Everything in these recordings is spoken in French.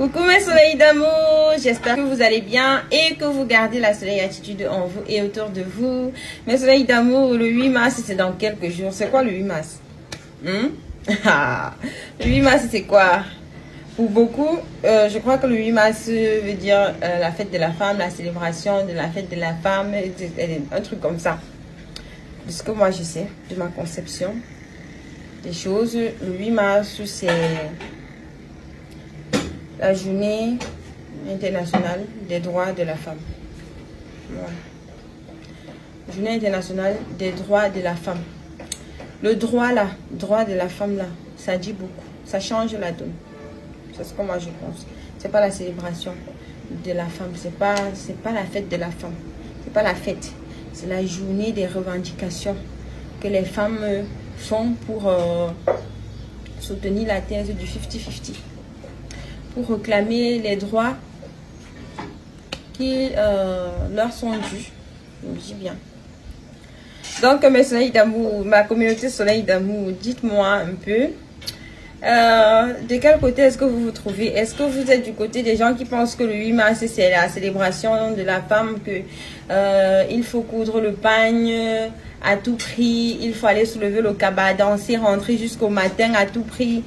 Coucou mes soleils d'amour, j'espère que vous allez bien et que vous gardez la soleil attitude en vous et autour de vous. Mes soleils d'amour, le 8 mars, c'est dans quelques jours. C'est quoi le 8 mars? Hmm? Le 8 mars, c'est quoi? Pour beaucoup, euh, je crois que le 8 mars veut dire euh, la fête de la femme, la célébration de la fête de la femme, un truc comme ça. De ce que moi je sais, de ma conception des choses, le 8 mars, c'est la journée internationale des droits de la femme. Journée internationale des droits de la femme. Le droit là, droit de la femme là, ça dit beaucoup. Ça change la donne. C'est ce que moi je pense. C'est pas la célébration de la femme. C'est pas, pas la fête de la femme. C'est pas la fête. C'est la journée des revendications que les femmes font pour euh, soutenir la thèse du 50-50 pour réclamer les droits qui euh, leur sont dus. Je dis bien. Donc, mes soleils d'amour, ma communauté soleil d'amour, dites-moi un peu. Euh, de quel côté est-ce que vous vous trouvez? Est-ce que vous êtes du côté des gens qui pensent que le 8 mars, c'est la célébration de la femme, que euh, il faut coudre le pagne à tout prix, il faut aller soulever le cabas, danser, rentrer jusqu'au matin à tout prix?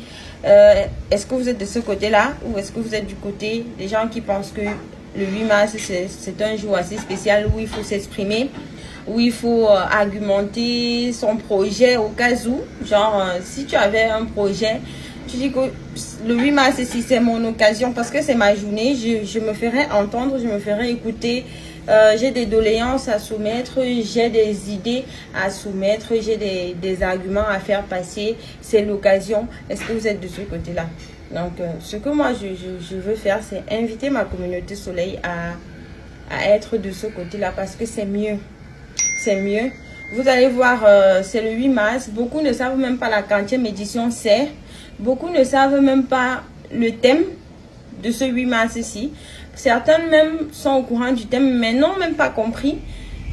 Euh, est-ce que vous êtes de ce côté-là ou est-ce que vous êtes du côté des gens qui pensent que le 8 mars, c'est un jour assez spécial où il faut s'exprimer, où il faut euh, argumenter son projet au cas où, genre, euh, si tu avais un projet, tu dis que le 8 mars, si c'est mon occasion, parce que c'est ma journée, je, je, me ferai entendre, je me ferai écouter, euh, j'ai des doléances à soumettre, j'ai des idées à soumettre, j'ai des, des, arguments à faire passer. C'est l'occasion. Est-ce que vous êtes de ce côté-là? Donc, euh, ce que moi, je, je, veux faire, c'est inviter ma communauté soleil à, à être de ce côté-là parce que c'est mieux. C'est mieux. Vous allez voir, euh, c'est le 8 mars. Beaucoup ne savent même pas la quantième édition c'est. Beaucoup ne savent même pas le thème de ce 8 mars ici. Certaines même sont au courant du thème, mais n'ont même pas compris.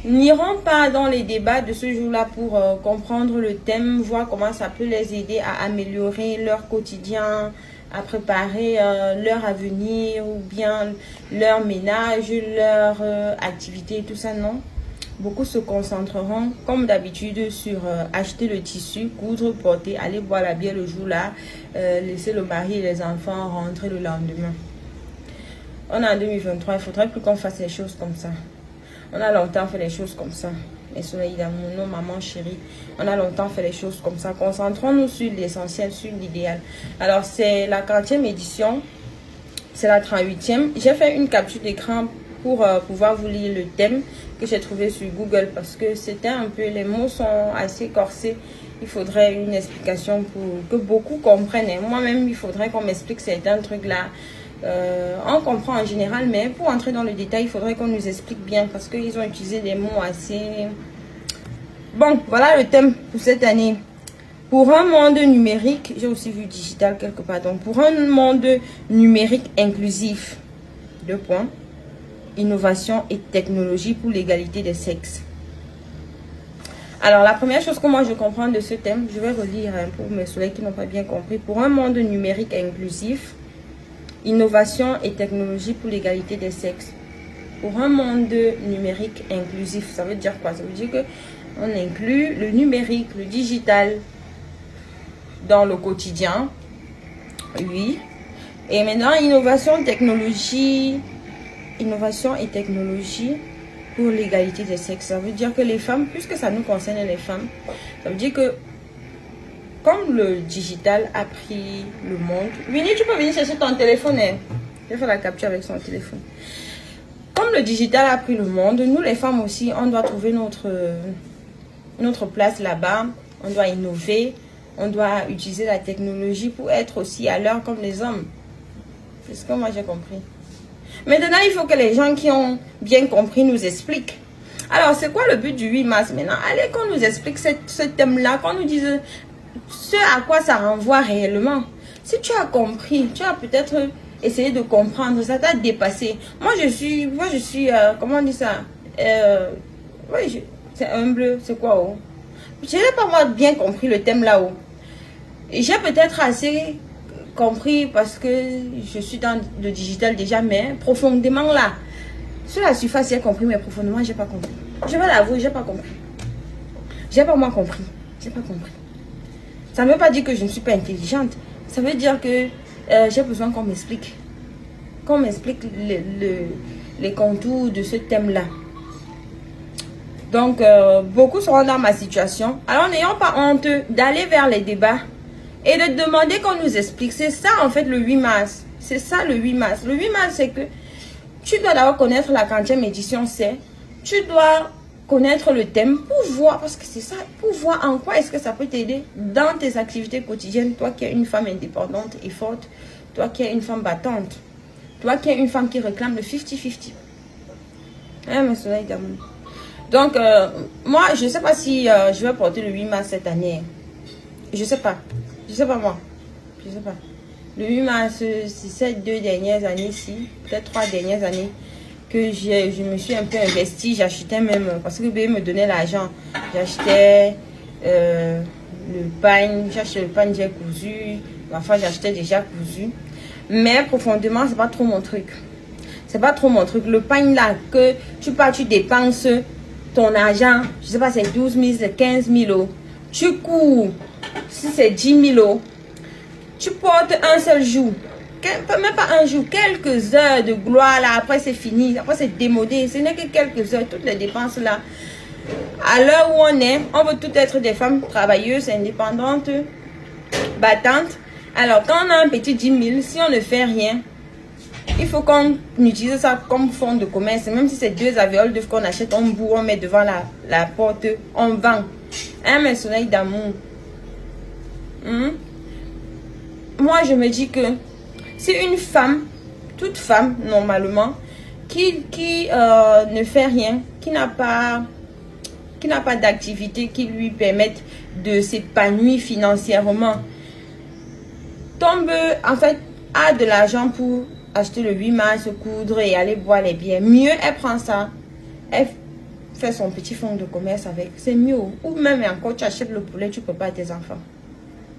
N'iront pas dans les débats de ce jour-là pour euh, comprendre le thème, voir comment ça peut les aider à améliorer leur quotidien, à préparer euh, leur avenir ou bien leur ménage, leur euh, activité, tout ça, non. Beaucoup se concentreront, comme d'habitude, sur acheter le tissu, coudre, porter, aller boire la bière le jour-là, laisser le mari et les enfants rentrer le lendemain. On est en 2023, il faudrait plus qu'on fasse les choses comme ça. On a longtemps fait les choses comme ça. Les soleils d'amour, nos mamans chéries, on a longtemps fait les choses comme ça. Concentrons-nous sur l'essentiel, sur l'idéal. Alors, c'est la 40e édition. C'est la 38e. J'ai fait une capture d'écran pour euh, pouvoir vous lire le thème que j'ai trouvé sur Google parce que c'était un peu, les mots sont assez corsés. Il faudrait une explication pour que beaucoup comprennent. Moi-même, il faudrait qu'on m'explique certains trucs là. Euh, on comprend en général, mais pour entrer dans le détail, il faudrait qu'on nous explique bien parce qu'ils ont utilisé des mots assez... Bon, voilà le thème pour cette année. Pour un monde numérique, j'ai aussi vu digital quelque part, donc pour un monde numérique inclusif, deux points, innovation et technologie pour l'égalité des sexes. Alors, la première chose que moi je comprends de ce thème, je vais relire hein, pour mes soleils qui n'ont pas bien compris. Pour un monde numérique inclusif, innovation et technologie pour l'égalité des sexes. Pour un monde numérique inclusif, ça veut dire quoi? Ça veut dire que on inclut le numérique, le digital dans le quotidien. Oui. Et maintenant, innovation, technologie, innovation et technologie pour l'égalité des sexes. Ça veut dire que les femmes, puisque ça nous concerne les femmes, ça veut dire que comme le digital a pris le monde... Winnie, tu peux venir chercher ton téléphone. Hein? Je vais faire la capture avec son téléphone. Comme le digital a pris le monde, nous les femmes aussi, on doit trouver notre, notre place là-bas. On doit innover. On doit utiliser la technologie pour être aussi à l'heure comme les hommes. C'est ce que moi j'ai compris. Maintenant, il faut que les gens qui ont bien compris nous expliquent. Alors, c'est quoi le but du 8 mars maintenant? Allez qu'on nous explique ce thème-là, qu'on nous dise ce à quoi ça renvoie réellement. Si tu as compris, tu as peut-être essayé de comprendre, ça t'a dépassé. Moi, je suis, moi, je suis, euh, comment on dit ça euh, Oui, c'est humble, c'est quoi oh? Je n'ai pas moi bien compris le thème là-haut. J'ai peut-être assez compris parce que je suis dans le digital déjà, mais profondément là, sur la surface, j'ai compris, mais profondément, j'ai pas compris. Je vais l'avouer, j'ai pas compris. J'ai pas moi compris. J'ai pas compris. Ça ne veut pas dire que je ne suis pas intelligente. Ça veut dire que euh, j'ai besoin qu'on m'explique. Qu'on m'explique les contours de ce thème-là. Donc, euh, beaucoup seront dans ma situation. Alors, n'ayons pas honte d'aller vers les débats et de demander qu'on nous explique. C'est ça, en fait, le 8 mars. C'est ça, le 8 mars. Le 8 mars, c'est que tu dois d'abord connaître la quantième édition, c'est tu dois connaître le thème pour voir, parce que c'est ça, pour voir en quoi est-ce que ça peut t'aider dans tes activités quotidiennes, toi qui es une femme indépendante et forte, toi qui es une femme battante, toi qui es une femme qui réclame le 50-50. Hein. Donc, euh, moi, je sais pas si euh, je vais porter le 8 mars cette année. Je sais pas. Je sais pas moi. Je sais pas. Le 8 mars, c'est ces deux dernières années-ci, peut-être trois dernières années, que je me suis un peu investi. J'achetais même, parce que bébé me donnait l'argent. J'achetais euh, le pain, j'achetais le pain déjà cousu. Enfin, j'achetais déjà cousu. Mais profondément, c'est pas trop mon truc. C'est pas trop mon truc. Le pain là, que tu pars, tu dépenses ton argent, je sais pas, c'est 12 000, c'est 15 000 euros. Tu cours, si c'est 10 000 euros, tu portes un seul jour. Même pas un jour, quelques heures de gloire là, après c'est fini, après c'est démodé. Ce n'est que quelques heures, toutes les dépenses là. À l'heure où on est, on veut toutes être des femmes travailleuses, indépendantes, battantes. Alors quand on a un petit 10 000, si on ne fait rien, il faut qu'on utilise ça comme fonds de commerce. Même si c'est deux avioles qu'on achète, on bout, on met devant la, la porte, on vend. Un soleil d'amour. Hmm? Moi, je me dis que si une femme, toute femme, normalement, qui, euh, ne fait rien, qui n'a pas d'activité qui lui permette de s'épanouir financièrement, tombe, en fait, a de l'argent pour acheter le 8 mars, se coudre et aller boire les bières. Mieux, elle prend ça. Elle fait son petit fonds de commerce avec. C'est mieux. Ou même encore, tu achètes le poulet, tu peux pas tes enfants.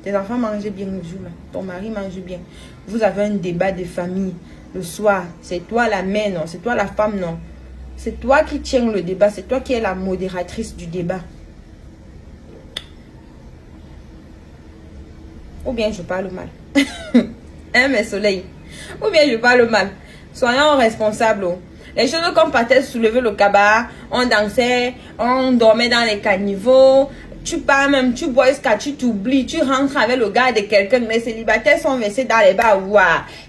Tes enfants mangent bien le jour. Ton mari mange bien. Vous avez un débat de famille le soir. C'est toi la mère, non. C'est toi la femme, non. C'est toi qui tiens le débat. C'est toi qui es la modératrice du débat. Ou bien je parle mal. hein, mes soleils? Ou bien je parle mal. Soyons responsables. Oh. Les choses comme partait soulever le cabas, on dansait, on dormait dans les caniveaux. Tu pars même, tu bois jusqu'à tu t'oublies, tu rentres avec le gars de quelqu'un. Les célibataires sont versés dans les bars.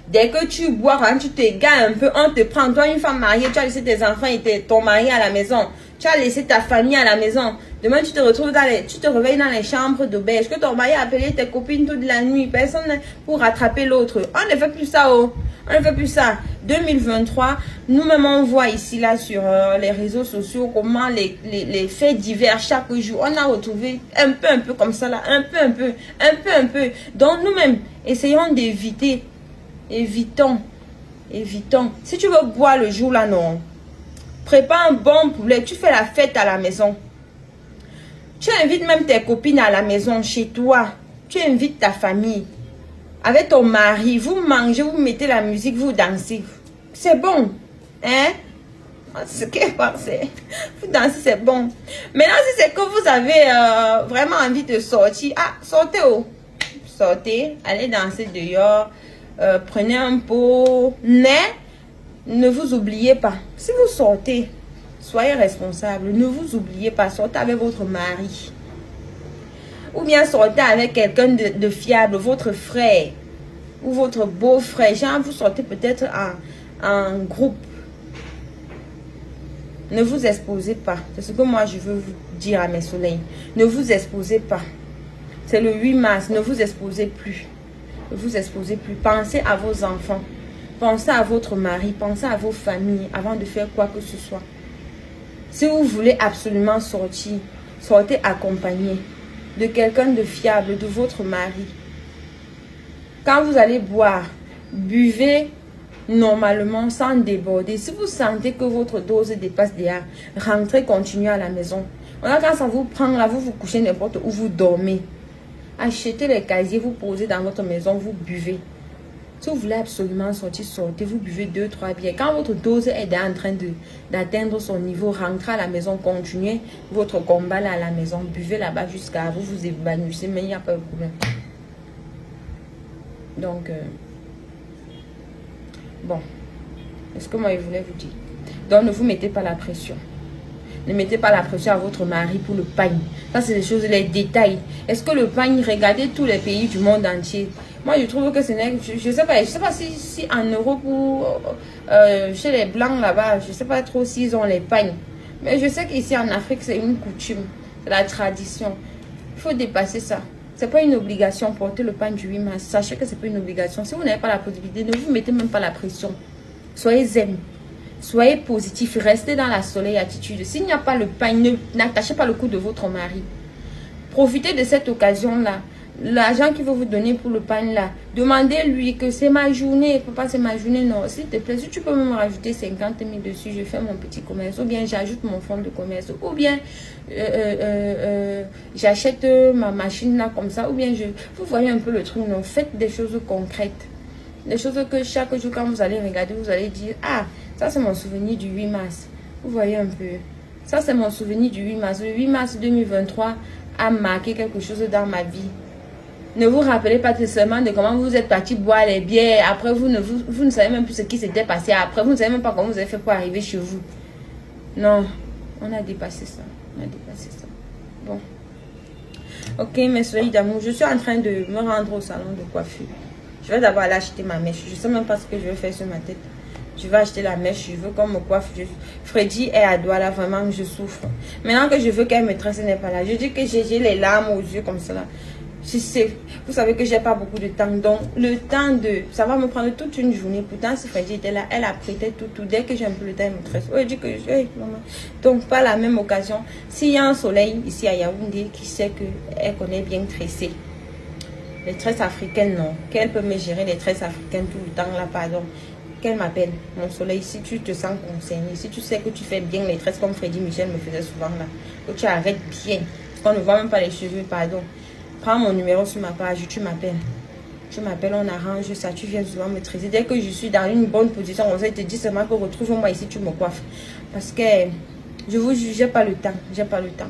Dès que tu bois, quand tu t'égares un peu, on te prend. Toi, une femme mariée, tu as laissé tes enfants et ton mari à la maison. Tu as laissé ta famille à la maison. Demain, tu te retrouves dans les, tu te réveilles dans les chambres d'auberge. Que ton mari a appelé tes copines toute la nuit. Personne pour rattraper l'autre. On ne fait plus ça, oh. On ne fait plus ça. 2023, nous-mêmes, on voit ici, là, sur euh, les réseaux sociaux, comment les, les, les, faits divers chaque jour. On a retrouvé un peu, un peu comme ça, là. Un peu, un peu, un peu, un peu. Donc, nous-mêmes, essayons d'éviter. Évitons. Évitons. Si tu veux boire le jour, là, non. Prépare un bon poulet. Tu fais la fête à la maison. Tu invites même tes copines à la maison, chez toi. Tu invites ta famille. Avec ton mari, vous mangez, vous mettez la musique, vous dansez. C'est bon. Hein? Ce que pensez. Vous dansez, c'est bon. Maintenant, si c'est que vous avez euh, vraiment envie de sortir, ah, sortez oh. Sortez, allez danser dehors. Euh, prenez un pot. Mais, ne vous oubliez pas. Si vous sortez, soyez responsable. Ne vous oubliez pas. Sortez avec votre mari. Ou bien sortez avec quelqu'un de, fiable, votre frère ou votre beau-frère. Genre, vous sortez peut-être en, en groupe. Ne vous exposez pas. C'est ce que moi je veux vous dire à mes soleils. Ne vous exposez pas. C'est le 8 mars. Ne vous exposez plus. Ne vous exposez plus. Pensez à vos enfants. Pensez à votre mari, pensez à vos familles avant de faire quoi que ce soit. Si vous voulez absolument sortir, sortez accompagné de quelqu'un de fiable, de votre mari. Quand vous allez boire, buvez normalement sans déborder. Si vous sentez que votre dose dépasse déjà, rentrez, continuez à la maison. quand ça vous prend là, vous vous couchez n'importe où, vous dormez. Achetez les casiers, vous posez dans votre maison, vous buvez. Si vous voulez absolument sortir, sortez, vous buvez deux, trois bières. Quand votre dose est en train d'atteindre son niveau, rentrez à la maison, continuez votre combat là à la maison, buvez là-bas jusqu'à vous vous évanouissez, mais il n'y a pas de problème. Donc, euh, bon, est-ce que moi je voulais vous dire? Donc, ne vous mettez pas la pression. Ne mettez pas la pression à votre mari pour le pain. Ça, c'est les choses, les détails. Est-ce que le pain, regardez tous les pays du monde entier? Moi, je trouve que ce n'est... Je ne sais pas, je sais pas si, en Europe ou euh, chez les Blancs là-bas, je ne sais pas trop s'ils ont les pagnes. Mais je sais qu'ici en Afrique, c'est une coutume. C'est la tradition. Il faut dépasser ça. C'est pas une obligation porter le pain du 8 mars. Sachez que c'est pas une obligation. Si vous n'avez pas la possibilité, ne vous mettez même pas la pression. Soyez zen. Soyez positif. Restez dans la soleil attitude. S'il n'y a pas le pain, n'attachez pas le cou de votre mari. Profitez de cette occasion-là. L'argent qu'il veut vous donner pour le pain là, demandez-lui que c'est ma journée, papa c'est ma journée, non, s'il te plaît, si tu peux me rajouter 50 000 dessus, je fais mon petit commerce, ou bien j'ajoute mon fonds de commerce, ou bien euh, euh, euh, j'achète ma machine là comme ça, ou bien je, vous voyez un peu le truc, non, faites des choses concrètes, des choses que chaque jour quand vous allez regarder, vous allez dire, ah, ça c'est mon souvenir du 8 mars, vous voyez un peu, ça c'est mon souvenir du 8 mars, le 8 mars 2023 a marqué quelque chose dans ma vie, ne vous rappelez pas seulement de comment vous êtes parti boire les bières. Après, vous ne, vous, ne savez même plus ce qui s'était passé. Après, vous ne savez même pas comment vous avez fait pour arriver chez vous. Non, on a dépassé ça. On a dépassé ça. Bon. Ok, mes soeurs d'amour, je suis en train de me rendre au salon de coiffure. Je vais d'abord aller acheter ma mèche. Je ne sais même pas ce que je vais faire sur ma tête. Je vais acheter la mèche, je veux qu'on me coiffe. Freddy est à doigt là, vraiment, je souffre. Maintenant que je veux qu'elle me tresse, elle n'est pas là. Je dis que j'ai les larmes aux yeux comme ça. Là vous savez que j'ai pas beaucoup de temps. Donc, le temps de... Ça va me prendre toute une journée. Pourtant, si Freddy était là, elle a prêté tout, tout. Dès que j'ai un peu le temps, elle me tresse. Oui, dit que... Donc, pas la même occasion. S'il y a un soleil ici à Yaoundé qui sait qu'elle connaît bien tresser. Les tresses africaines, non. Qu'elle peut me gérer les tresses africaines tout le temps, là, pardon. Qu'elle m'appelle. Mon soleil, si tu te sens concerné, si tu sais que tu fais bien les tresses comme Freddy Michel me faisait souvent là, que tu arrêtes bien, qu'on ne voit même pas les cheveux, pardon. Prends mon numéro sur ma page, tu m'appelles. Tu m'appelles, on arrange ça, tu viens souvent me traiter. Dès que je suis dans une bonne position, on te dire seulement que retrouve-moi ici, tu me coiffes. Parce que je vous juge, pas le temps. J'ai pas le temps.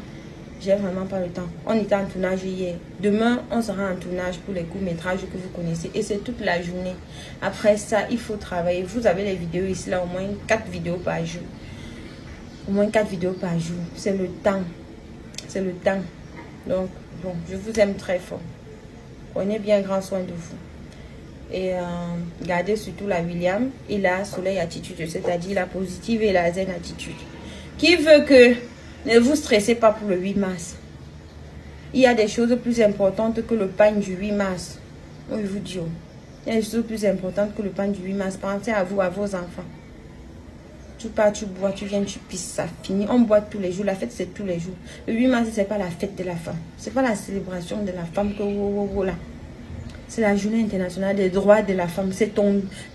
J'ai vraiment pas le temps. On était en tournage hier. Demain, on sera en tournage pour les courts-métrages que vous connaissez. Et c'est toute la journée. Après ça, il faut travailler. Vous avez les vidéos ici, là, au moins 4 vidéos par jour. Au moins 4 vidéos par jour. C'est le temps. C'est le temps. Donc, Bon, je vous aime très fort. Prenez bien grand soin de vous. Et euh, gardez surtout la William et la soleil attitude, c'est-à-dire la positive et la zen attitude. Qui veut que ne vous stressez pas pour le 8 mars. Il y a des choses plus importantes que le pain du 8 mars. Oui, je vous dis. Oh. Il y a des choses plus importantes que le pain du 8 mars. Pensez à vous, à vos enfants. Tu pars, tu bois, tu viens, tu pisses, ça finit. On boit tous les jours. La fête, c'est tous les jours. Le 8 mars, c'est pas la fête de la femme. C'est pas la célébration de la femme que. C'est la journée internationale des droits de la femme. C'est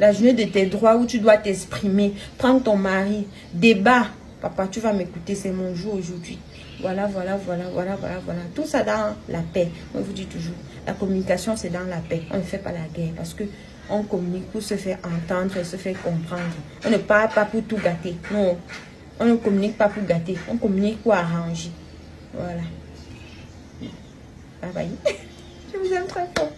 la journée de tes droits où tu dois t'exprimer. Prends ton mari. Débat. Papa, tu vas m'écouter. C'est mon jour aujourd'hui. Voilà, voilà, voilà, voilà, voilà, voilà. Tout ça dans la paix. Moi, je vous dis toujours, la communication, c'est dans la paix. On ne fait pas la guerre parce que on communique pour se faire entendre et se faire comprendre. On ne parle pas pour tout gâter. Non. On ne communique pas pour gâter. On communique pour arranger. Voilà. Bye bye. Je vous aime très fort.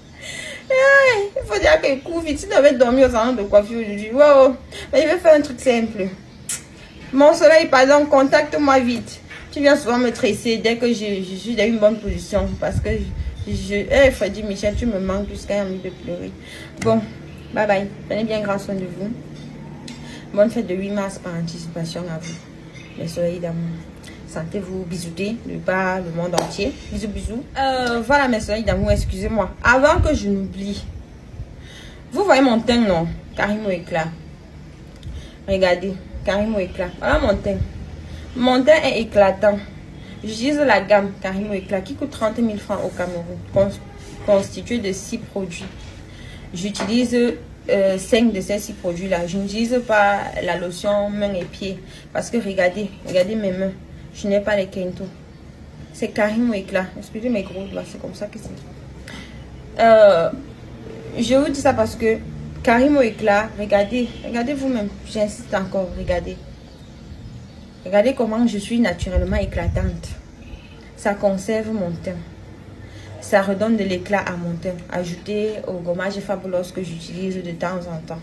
Il faut dire que court vite. Si tu avais dormi au salon de coiffure aujourd'hui, wow. Mais je vais faire un truc simple. Mon soleil, pardon, contacte-moi vite. Tu viens souvent me tresser dès que je, suis dans une bonne position. Parce que je... Eh, Freddy Michel, tu me manques jusqu'à envie de pleurer. Bon. Bye bye. Prenez bien grand soin de vous. Bonne fête de 8 mars par anticipation à vous. Les soleils d'amour. Sentez-vous bisoudés de par le monde entier. Bisous, bisous. Euh, voilà mes soleils d'amour, excusez-moi. Avant que je n'oublie. Vous voyez mon teint, non? Carimo éclat. Regardez. Carimo éclat. Voilà mon teint. Mon teint est éclatant. J'utilise la gamme Carimo éclat qui coûte 30 000 francs au Cameroun. Constitué de 6 produits. J'utilise euh, 5 de ces 6 produits-là. Je n'utilise pas la lotion mains et pieds. Parce que regardez, regardez mes mains. Je n'ai pas les kento. C'est Karim éclat. Excusez mes gros doigts, c'est comme ça que c'est. Euh, je vous dis ça parce que Karimo éclat, regardez, regardez vous-même. J'insiste encore, regardez. Regardez comment je suis naturellement éclatante. Ça conserve mon teint. Ça redonne de l'éclat à mon teint. Ajouté au gommage Fabuloso que j'utilise de temps en temps.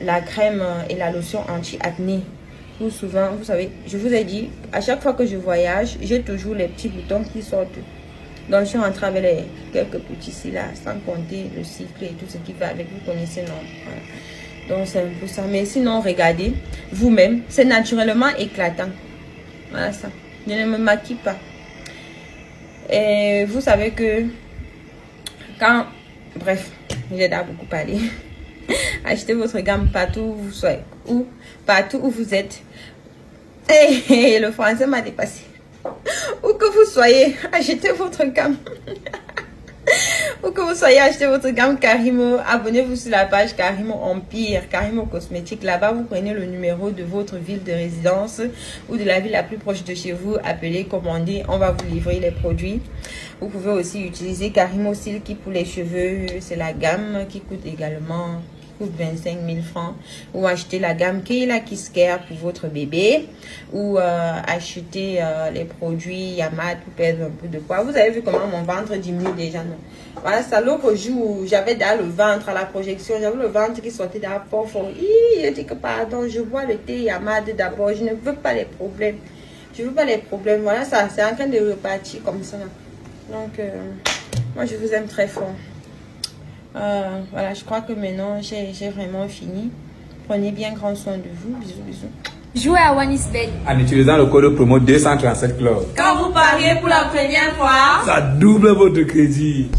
La crème et la lotion anti-acné. Vous souvent, vous savez, je vous ai dit, à chaque fois que je voyage, j'ai toujours les petits boutons qui sortent. Donc, je suis rentrée avec les quelques petits cils-là, sans compter le cycle et tout ce qui va avec. Vous connaissez, non? Donc, c'est un peu ça. Mais sinon, regardez, vous-même, c'est naturellement éclatant. Voilà ça. Je ne me maquille pas. Et vous savez que quand... Bref, j'ai déjà beaucoup parlé. Achetez votre gamme partout où vous soyez. Ou partout où vous êtes. Et le français m'a dépassé. Soyez, achetez votre gamme. Où que vous soyez, achetez votre gamme Karimo. Abonnez-vous sur la page Karimo Empire, Karimo Cosmétique. Là-bas, vous prenez le numéro de votre ville de résidence ou de la ville la plus proche de chez vous. Appelez, commandez, on va vous livrer les produits. Vous pouvez aussi utiliser Karimo Silky pour les cheveux. C'est la gamme qui coûte également 25 000 francs ou acheter la gamme Keila Kisker pour votre bébé ou euh, acheter euh, les produits Yamad pour perdre un peu de poids. Vous avez vu comment mon ventre diminue déjà, non? Voilà, ça l'autre jour, j'avais dans le ventre à la projection, j'avais le ventre qui sortait d'un fort. Je dis que pardon, je bois le thé Yamad d'abord, je ne veux pas les problèmes. Je veux pas les problèmes. Voilà, ça, c'est en train de repartir comme ça. Donc, euh, moi, je vous aime très fort. Euh, voilà, je crois que maintenant, j'ai vraiment fini. Prenez bien grand soin de vous. Bisous, bisous. Jouez à OneIsBet en utilisant le code promo 237 Club. Quand vous pariez pour la première fois, ça double votre crédit.